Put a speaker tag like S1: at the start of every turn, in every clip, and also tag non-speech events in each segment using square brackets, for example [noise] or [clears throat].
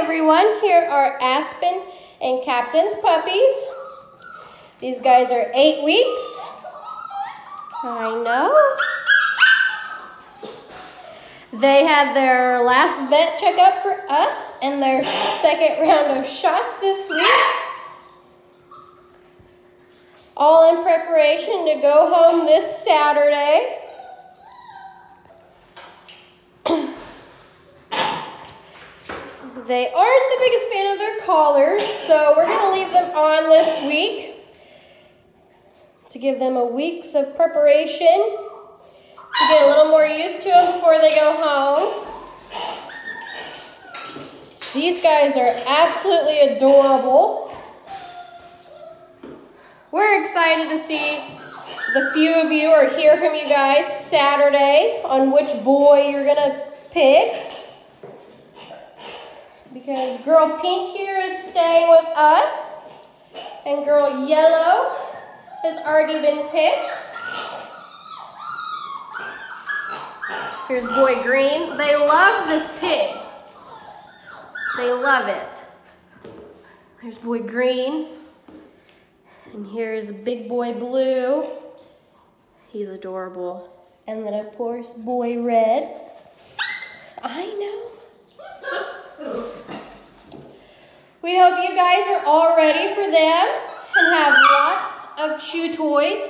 S1: everyone. Here are Aspen and Captain's puppies. These guys are eight weeks. I know. They had their last vet checkup for us and their second round of shots this week. All in preparation to go home this Saturday. [clears throat] They aren't the biggest fan of their collars, so we're going to leave them on this week to give them a week's of preparation to get a little more used to them before they go home. These guys are absolutely adorable. We're excited to see the few of you or hear from you guys Saturday on which boy you're going to pick because girl pink here is staying with us and girl yellow has already been picked. Here's boy green. They love this pig. They love it. Here's boy green. And here's big boy blue. He's adorable. And then of course, boy red. I know. We hope you guys are all ready for them and have lots of chew toys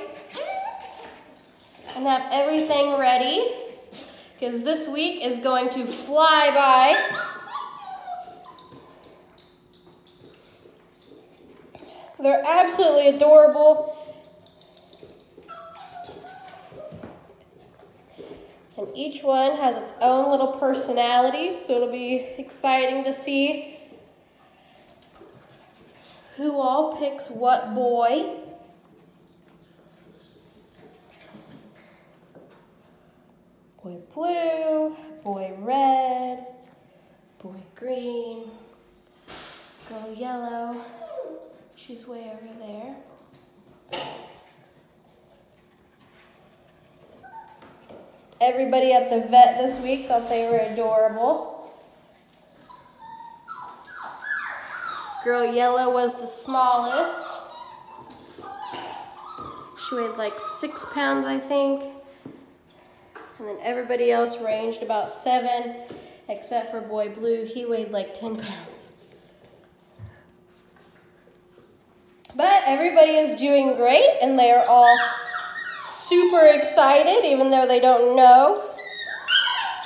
S1: and have everything ready because this week is going to fly by. They're absolutely adorable. And each one has its own little personality, so it'll be exciting to see who all picks what boy. Boy blue, boy red, boy green, girl yellow. She's way over there. Everybody at the vet this week thought they were adorable. Girl Yellow was the smallest. She weighed like six pounds, I think. And then everybody else ranged about seven, except for Boy Blue. He weighed like 10 pounds. But everybody is doing great, and they are all super excited, even though they don't know [laughs]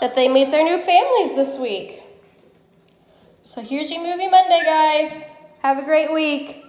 S1: that they meet their new families this week. So here's your Movie Monday, guys. Have a great week.